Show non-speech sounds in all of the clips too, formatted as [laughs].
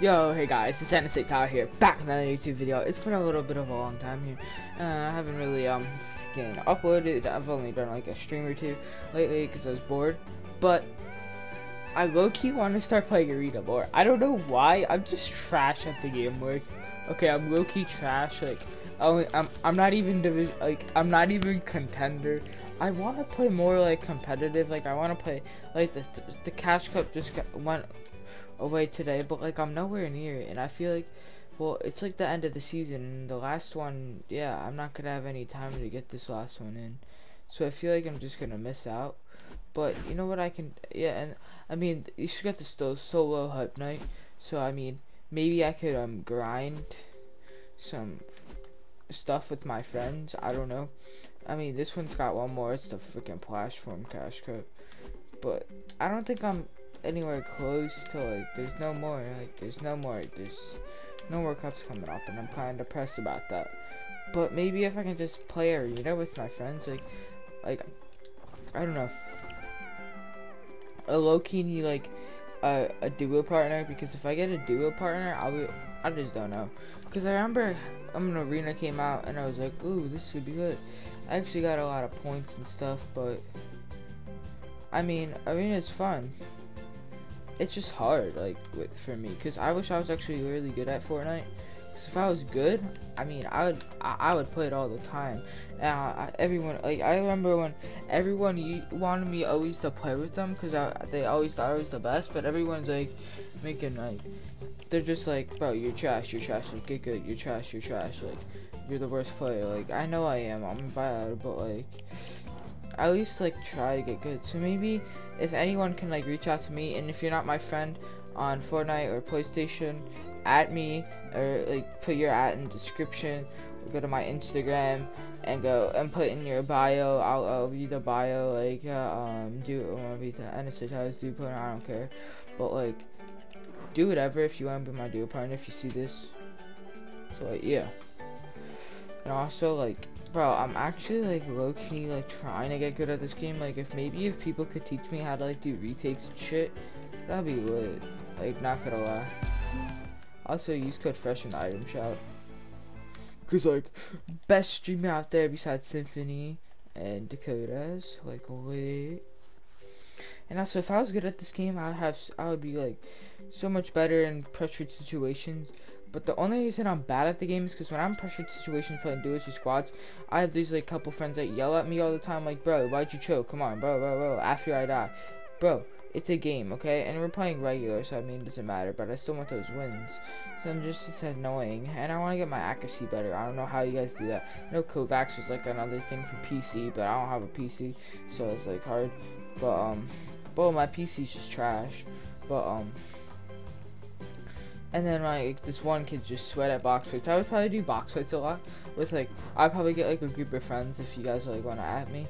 Yo, hey guys, it's NSA Tyler here, back with another YouTube video. It's been a little bit of a long time here. Uh, I haven't really um getting uploaded. I've only done like a stream or two lately because I was bored. But I low-key want to start playing Arena more. I don't know why. I'm just trash at the game. Like, okay, I'm low-key trash. Like, only I'm I'm not even division. Like, I'm not even contender. I want to play more like competitive. Like, I want to play like the the Cash Cup just got, went away today, but like I'm nowhere near it, and I feel like, well, it's like the end of the season, the last one, yeah, I'm not gonna have any time to get this last one in, so I feel like I'm just gonna miss out. But you know what I can, yeah, and I mean you should get the still solo hype night, so I mean maybe I could um grind some stuff with my friends. I don't know. I mean this one's got one more. It's the freaking platform cash cup, but I don't think I'm anywhere close to like there's no more like there's no more there's no more cups coming up and I'm kind of depressed about that. But maybe if I can just play arena with my friends like like I don't know. A low-key need like a, a duo partner because if I get a duo partner I'll be I just don't know. Because I remember when arena came out and I was like ooh this should be good. I actually got a lot of points and stuff but I mean arena is fun it's just hard like with for me because I wish I was actually really good at Fortnite. Because if I was good, I mean, I would I, I would play it all the time. And I, everyone like I remember when everyone wanted me always to play with them because they always thought I was the best. But everyone's like making like they're just like, bro, you're trash, you're trash. Like get good, you're trash, you're trash. Like you're the worst player. Like I know I am, I'm bad, but like at least like try to get good. So maybe if anyone can like reach out to me, and if you're not my friend on Fortnite or PlayStation, at me or like put your at in description. Go to my Instagram and go and put in your bio. I'll, I'll the bio. Like uh, um do want to the NSH do put I don't care, but like do whatever if you want to be my duo partner. If you see this, so like yeah. And also like Bro, I'm actually like low key like trying to get good at this game. Like if maybe if people could teach me how to like do retakes and shit, that'd be lit. Like not gonna lie. Also use code fresh in the item shop. Cause like best streamer out there besides Symfuhny and Dakotaz, like lit. And also if I was good at this game I would have I would be like so much better in pressured situations. But the only reason I'm bad at the game is because when I'm pressured situations playing duos or squads, I have these like couple friends that yell at me all the time, like, bro, why'd you choke? Come on, bro, bro, bro, after I die. Bro, it's a game, okay? And we're playing regular, so I mean, it doesn't matter, but I still want those wins. So I'm just, it's annoying, and I want to get my accuracy better. I don't know how you guys do that. I know KovaaK's was like another thing for PC, but I don't have a PC, so it's like hard. But, um, well, my PC's just trash. But, um, and then like this one kid just sweat at box fights. I would probably do box fights a lot with like I'd probably get like a group of friends if you guys like want to at me.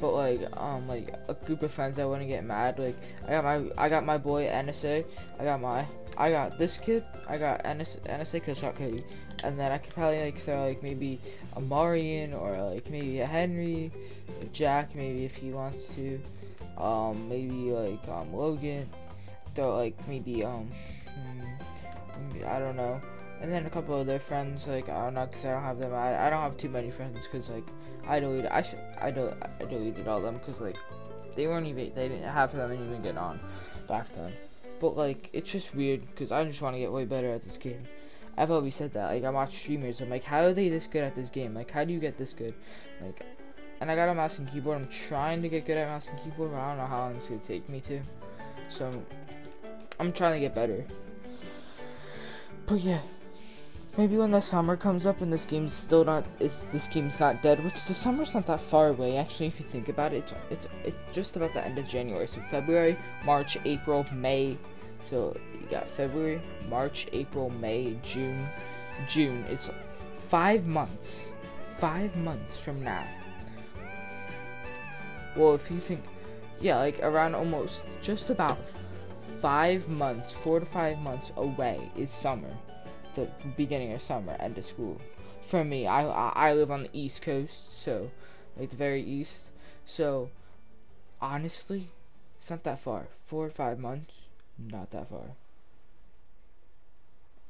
But like um like a group of friends I to get mad. Like I got my I got my boy NSA. I got my I got this kid. I got NSA NSA shot Cody. And then I could probably like throw like maybe a Marion or like maybe a Henry, a Jack maybe if he wants to. Um maybe like um Logan. Throw like maybe um. I don't know. And then a couple of their friends, like I don't know, cause I don't have them. I, I don't have too many friends, cause like I deleted. I should I del I deleted all them, cause like they weren't even they didn't half of them didn't even get on back then. But like it's just weird, cause I just want to get way better at this game. I've always said that. Like I watch streamers, I'm like, how are they this good at this game? Like how do you get this good? Like, and I got a mouse and keyboard. I'm trying to get good at mouse and keyboard, but I don't know how long it's gonna take me to. So I'm trying to get better. But yeah, maybe when the summer comes up and this game's still not, is this game's not dead, which the summer's not that far away. Actually, if you think about it, it's it's it's just about the end of January. So February, March, April, May. So you got February, March, April, May, June, June. It's five months. Five months from now. Well, if you think, yeah, like around almost just about five months, four to five months away is summer, the beginning of summer, end of school. For me, I I live on the East Coast, so like the very east. So honestly, it's not that far. Four or five months, not that far.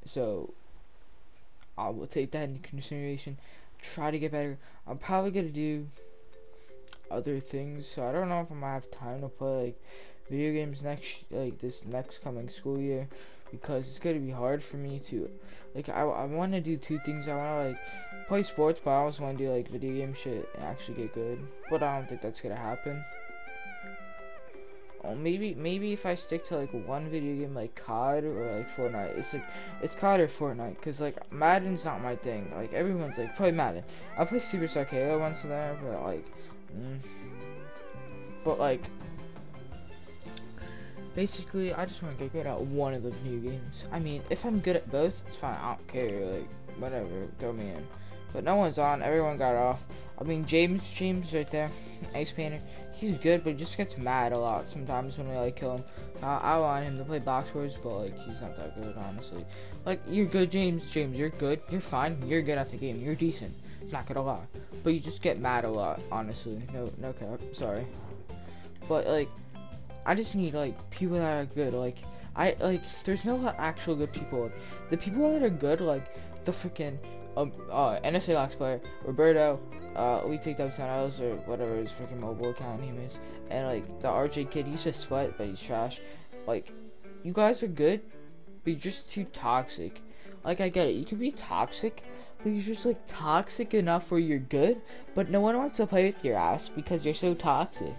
So I will take that into consideration. Try to get better. I'm probably gonna do other things. So I don't know if I'm gonna have time to play like video games next like this next coming school year because it's gonna be hard for me to like I, I want to do two things I want to like play sports but I also want to do like video game shit and actually get good but I don't think that's gonna happen Oh, maybe maybe if I stick to like one video game like COD or like Fortnite, it's like it's COD or Fortnite, cause like Madden's not my thing. Like everyone's like play Madden. I play Superstar KO once in there, but like, mm, but like, basically I just want to get good at one of the new games. I mean, if I'm good at both, it's fine. I don't care. Like whatever, throw me in. But no one's on. Everyone got off. I mean, James, James right there, [laughs] Ace Painter. He's good, but he just gets mad a lot sometimes when we like kill him. Uh, I want him to play box wars, but like he's not that good, honestly. Like you're good, James. James, you're good. You're fine. You're good at the game. You're decent. Not gonna lie, but you just get mad a lot, honestly. No, no cap. Sorry, but like, I just need like people that are good. Like I like, there's no actual good people. Like, the people that are good, like the freaking um, uh, NSA Locks player, Roberto, uh, we take those L's or whatever his freaking mobile account name is, and like the RJ kid, he's just sweat, but he's trash. Like, you guys are good, but you're just too toxic. Like, I get it, you can be toxic, but you're just like toxic enough where you're good, but no one wants to play with your ass because you're so toxic.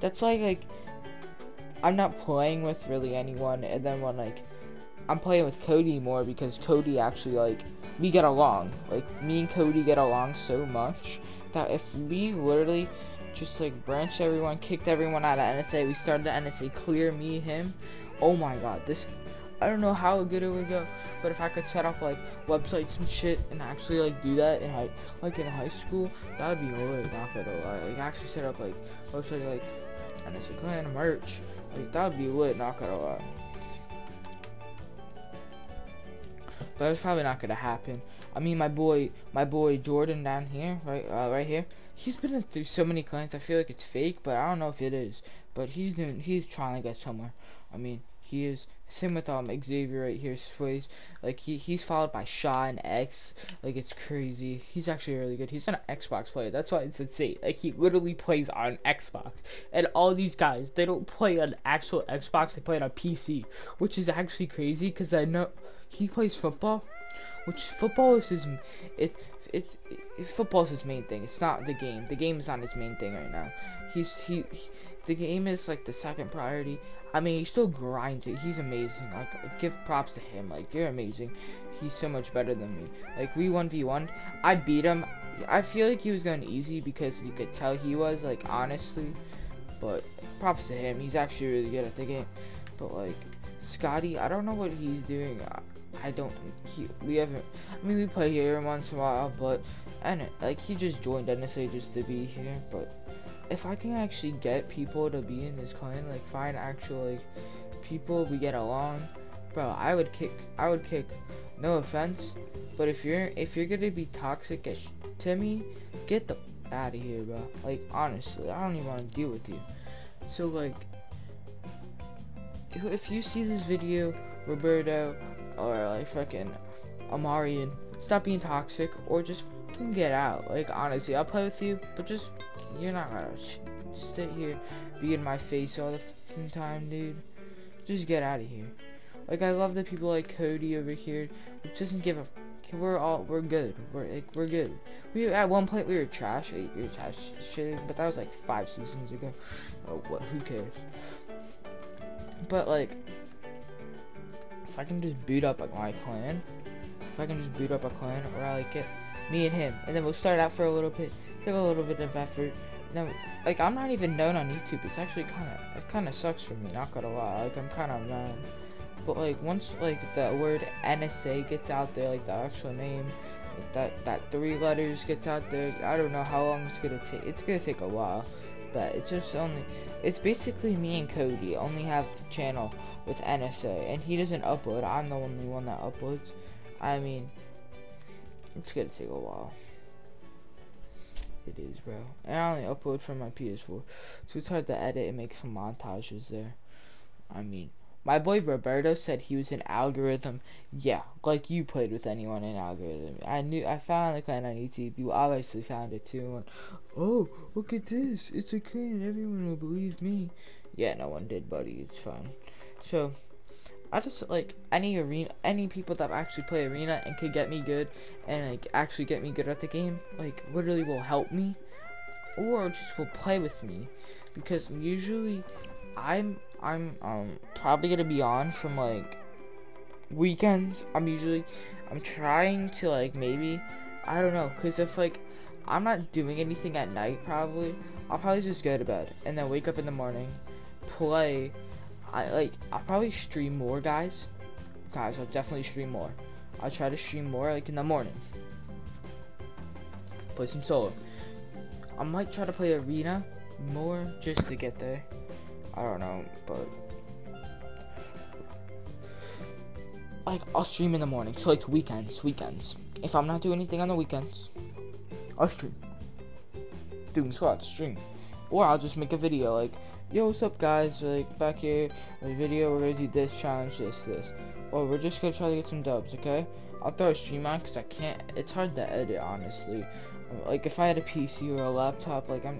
That's like, like, I'm not playing with really anyone, and then when like, I'm playing with Cody more because Cody actually like we get along. Like me and Cody get along so much that if we literally just like branched everyone, kicked everyone out of NSA, we started the NSA clear, me, him. Oh my god, this I don't know how good it would go, but if I could set up like websites and shit and actually like do that in high like in high school, that would be lit, not gonna lie. Like actually set up like website like NSA clan merch. Like that would be lit, not gonna lie. but it's probably not gonna happen. I mean, my boy, my boy Jordan down here, right, uh, right here. He's been through so many clans. I feel like it's fake, but I don't know if it is. But he's doing, he's trying to get somewhere. I mean, he is. Same with um Xavier right here, Sways. Like he he's followed by Shaw and X. Like it's crazy. He's actually really good. He's an Xbox player. That's why it's insane. Like he literally plays on Xbox. And all these guys, they don't play on actual Xbox. They play on PC, which is actually crazy because I know he plays football, which football is his it it's it, football is his main thing. It's not the game. The game is not his main thing right now. He's he, he the game is like the second priority. I mean, he still grinds it. He's amazing. Like, give props to him. Like, you're amazing. He's so much better than me. Like, we 1v1. I beat him. I feel like he was going easy because you could tell he was, like, honestly. But, props to him. He's actually really good at the game. But, like, Scotty, I don't know what he's doing. I don't he we haven't I mean we play here once in a while but and like he just joined NSA just to be here but if I can actually get people to be in this clan like find actual like people we get along bro I would kick I would kick. No offense but if you're if you're gonna be toxic as to me get the out of here bro. Like honestly I don't even want to deal with you. So like if you see this video Roberto or like fucking Amarian, stop being toxic or just get out. Like honestly, I'll play with you, but just you're not gonna sit here, be in my face all the fucking time, dude. Just get out of here. Like I love the people like Cody over here, who doesn't give a. We're all we're good. We're like we're good. We at one point we were trash. We were trash shit, but that was like five seasons ago. Oh, what? Who cares? But like if I can just boot up like my clan, if I can just boot up a clan, or I like it, me and him, and then we'll start out for a little bit, take a little bit of effort. Now, like I'm not even known on YouTube. It's actually kind of, it kind of sucks for me. Not gonna lie. Like I'm kind of mad. But like once like the word NSA gets out there, like the actual name, like, that that three letters gets out there, I don't know how long it's gonna take. It's gonna take a while but it's just only it's basically me and Cody only have the channel with NSA and he doesn't upload I'm the only one that uploads I mean it's gonna take a while it is bro and I only upload from my PS4 so it's hard to edit and make some montages there I mean My boy Roberto said he was an algorithm. Yeah, like you played with anyone in algorithm. I knew I found the clan on YouTube. You obviously found it too. And, oh, look at this! It's a clan. Everyone will believe me. Yeah, no one did, buddy. It's fine. So, I just like any arena, any people that actually play arena and could get me good and like actually get me good at the game. Like literally will help me, or just will play with me, because usually I'm I'm um probably gonna be on from like weekends. I'm usually I'm trying to like maybe I don't know because if like I'm not doing anything at night probably I'll probably just go to bed and then wake up in the morning, play. I like I'll probably stream more guys. Guys, I'll definitely stream more. I'll try to stream more like in the morning. Play some solo. I might try to play arena more just to get there. I don't know, but like I'll stream in the morning, so like weekends, weekends. If I'm not doing anything on the weekends, I'll stream. Doing squats, stream. Or I'll just make a video like, yo, what's up guys, like back here, the video, we're gonna do this challenge, this, this. Or we're just gonna try to get some dubs, okay? I'll throw a stream on because I can't, it's hard to edit, honestly. Like if I had a PC or a laptop, like I'm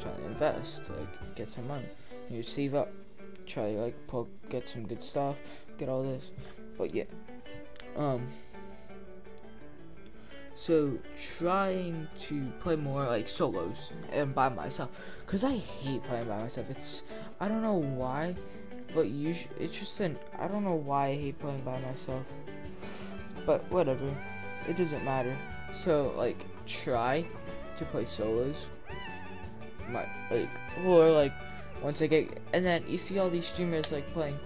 trying to invest, like get some money you save up, try to like pull, get some good stuff, get all this. But yeah, um, so trying to play more like solos and by myself, cause I hate playing by myself. It's I don't know why, but you it's just an I don't know why I hate playing by myself. But whatever, it doesn't matter. So like try to play solos. My like or like once I get, and then you see all these streamers like playing,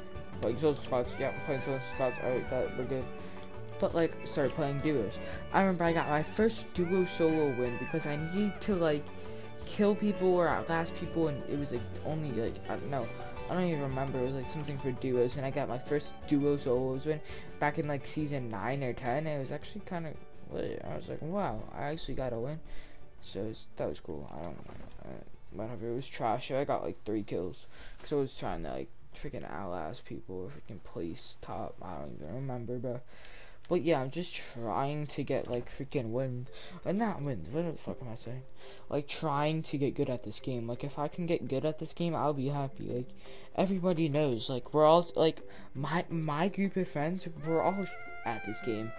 like solo squads. Yeah, I'm playing solo squads. Alright, that we're good. But like, start playing duos. I remember I got my first duo solo win because I need to like kill people or outlast people, and it was like only like I don't know. I don't even remember. It was like something for duos, and I got my first duo solos win back in like season nine or ten. It was actually kind of. I was like, wow, I actually got a win. So that was cool. I don't know. Whatever. It was trash. I got like three kills because I was trying to like freaking outlast people or freaking place top. I don't even remember, but but yeah, I'm just trying to get like freaking wins. Uh, not wins. What the fuck am I saying? Like trying to get good at this game. Like if I can get good at this game, I'll be happy. Like everybody knows. Like we're all like my my group of friends. We're all at this game.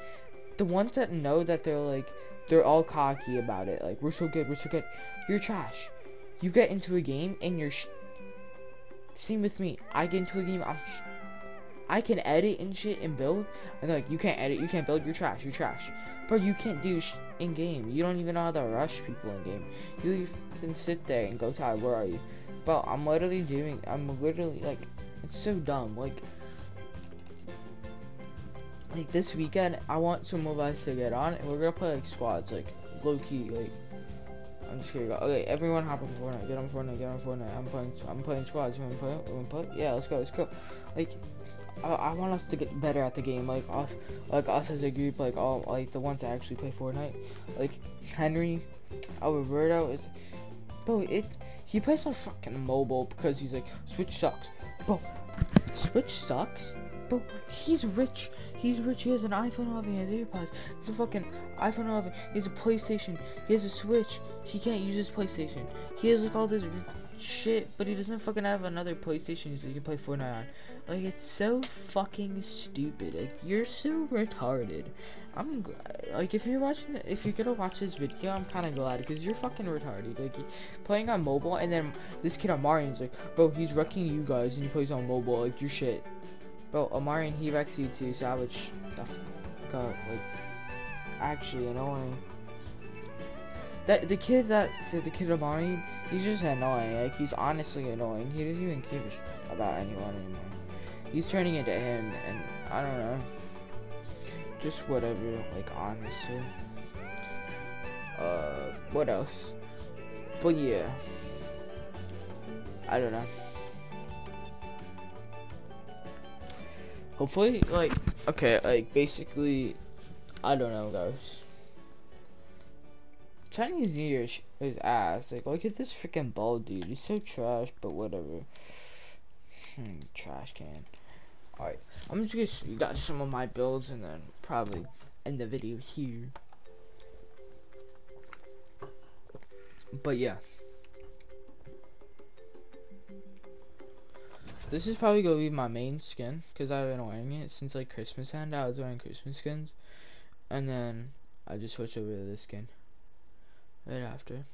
The ones that know that they're like they're all cocky about it. Like we're so good. We're so good. You're trash you get into a game and you're same with me I get into a game I'm I can edit and shit and build and like you can't edit you can't build you're trash you're trash but you can't do in game you don't even know how to rush people in game you can sit there and go Ty where are you but I'm literally doing I'm literally like it's so dumb like like this weekend I want some of us to get on and we're gonna play like squads like low key like I'm just kidding. Okay, everyone hop on Fortnite. Get on Fortnite. Get on Fortnite. I'm playing. I'm playing squads. You wanna play? You wanna play? Yeah, let's go. Let's go. Like, I, I want us to get better at the game. Like us, like us as a group. Like all, like the ones that actually play Fortnite. Like Henry, Alberto is, bro. It. He plays on fucking mobile because he's like Switch sucks. Bro, Switch sucks. Bro, he's rich. He's rich. He has an iPhone 11. He has AirPods. He's a fucking iPhone 11. He has a PlayStation. He has a Switch. He can't use his PlayStation. He has like all this shit, but he doesn't fucking have another PlayStation so you can play Fortnite on. Like it's so fucking stupid. Like you're so retarded. I'm. Like if you're watching, if you're gonna watch this video, I'm kind of glad because you're fucking retarded. Like playing on mobile, and then this kid Amarian's like, bro, he's wrecking you guys, and he plays on mobile. Like you're shit. Bro, Amarian, he wrecks you too, Savage. The fuck up, like, actually annoying. That the kid that the, the kid Amarian, he's just annoying. Like he's honestly annoying. He doesn't even shit about anyone anymore. He's turning into him, and I don't know. Just whatever. Like honestly. Uh, what else? But yeah. I don't know. Hopefully, like, okay, like, basically, I don't know, guys. Chinese New Year is ass. Like, look at this freaking ball, dude. He's so trash, but whatever. Hmm, trash can. Alright, I'm just gonna guys some of my builds and then probably end the video here. But yeah. This is probably gonna be my main skin because I've been wearing it since like Christmas and I was wearing Christmas skins, and then I just switched over to this skin right after.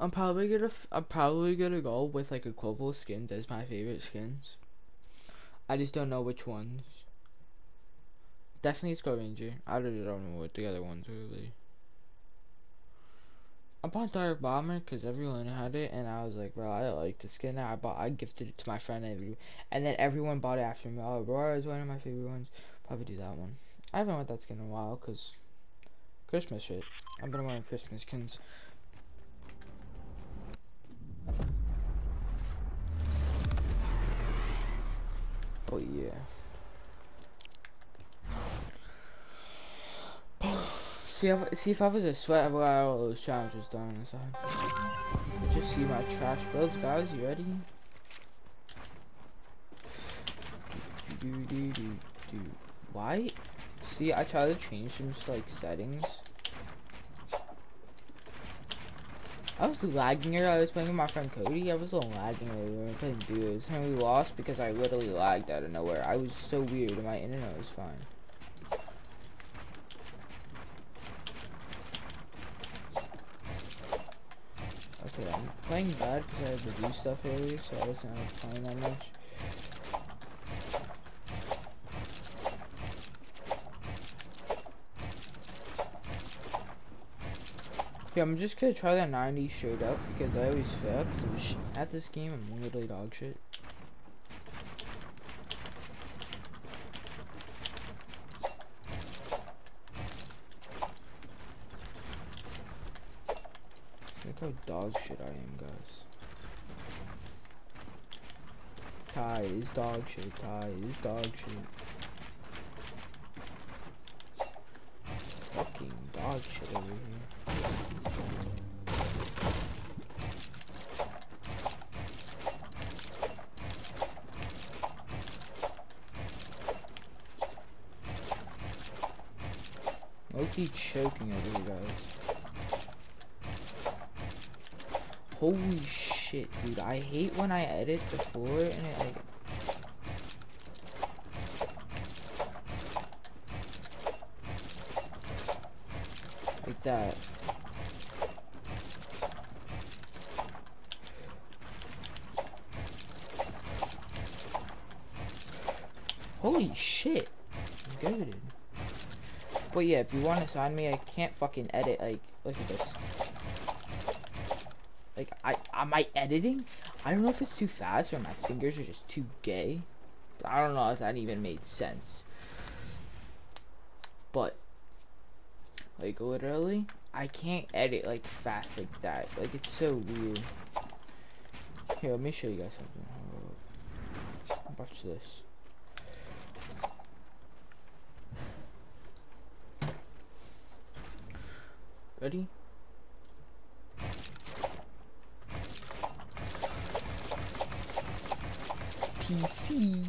I'm probably gonna I'm probably gonna go with like equivalent skins as my favorite skins. I just don't know which ones. Definitely Skull Ranger. I really don't know what the other ones be. I bought Dark Bomber because everyone had it, and I was like, bro, I like the skin. I bought, I gifted it to my friend, and, and then everyone bought it after me. Oh, bro, is one of my favorite ones. Probably do that one. I haven't worn that skin in a while because Christmas shit. I've been wearing Christmas skins. Oh yeah. [sighs] See if, see if I was a sweat, I would have all those challenges done inside. Just see my trash builds, guys. You ready? Do, do, do, do, do. Why? See, I tried to change some like settings. I was lagging here. I was playing with my friend Cody. I was lagging earlier we were playing duos, and we lost because I literally lagged out of nowhere. I was so weird, my internet was fine. Okay, I'm playing bad because I had to do stuff earlier, so I wasn't playing that much. Yeah, I'm just gonna try that 90 straight up because I always fail because at this game I'm literally dog shit. Look how dog shit I am, guys. Ty is dog shit. Ty is dog shit. Fucking dog shit over here. low-key choking over here, guys. Holy shit, dude. I hate when I edit floor and it. Like that. Holy shit. Good. But yeah, if you want to sign me, I can't fucking edit, like, look at this. Like, I, am I editing? I don't know if it's too fast or my fingers are just too gay. I don't know if that even made sense. But, like, literally, I can't edit, like, fast like that. Like, it's so weird. Here, let me show you guys something. Watch this. Ready? PC.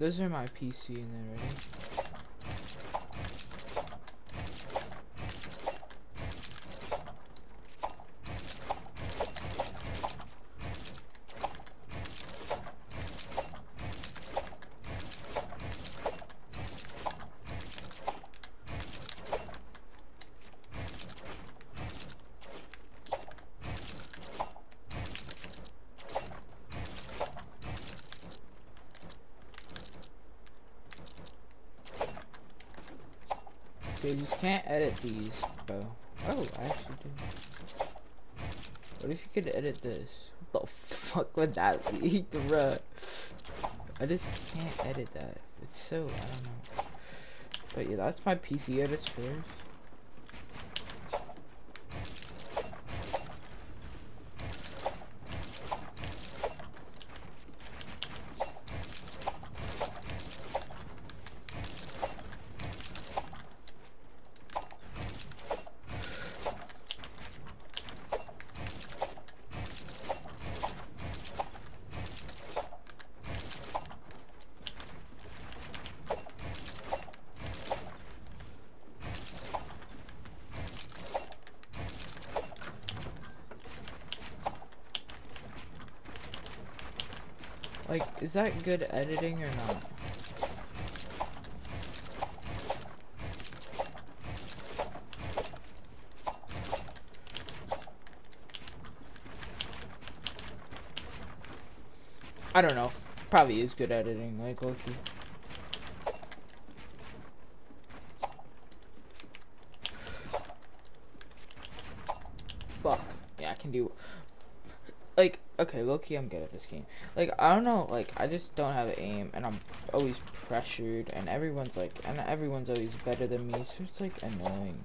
Those are my PC in there, ready? So you just can't edit these, bro. Oh, I actually do. What if you could edit this? What the fuck would that be, [laughs] bruh? I just can't edit that. It's so, I don't know. But yeah, that's my PC edits first. Like, is that good editing or not? I don't know. Probably is good editing, like low-key. Fuck. Yeah, I can do like low-key I'm good at this game. Like I don't know like I just don't have aim and I'm always pressured and everyone's like and everyone's always better than me so it's like annoying.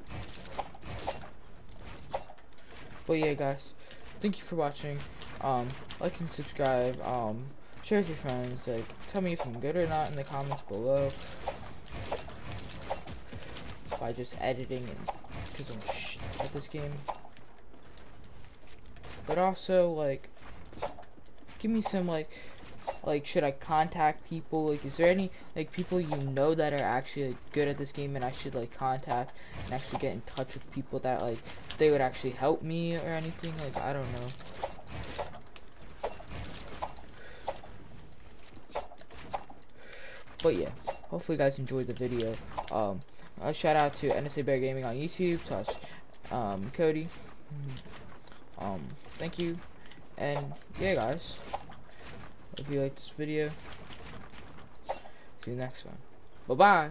But yeah guys thank you for watching. Um like and subscribe um share with your friends like tell me if I'm good or not in the comments below. By just editing because I'm at this game. But also like give me some like like should I contact people? Like is there any like people you know that are actually like, good at this game and I should like contact and actually get in touch with people that like they would actually help me or anything? Like I don't know. But yeah hopefully you guys enjoyed the video. Um a shout out to NSA Bear Gaming on YouTube touch um Cody. Um thank you. And yeah guys if you like this video see you next one bye bye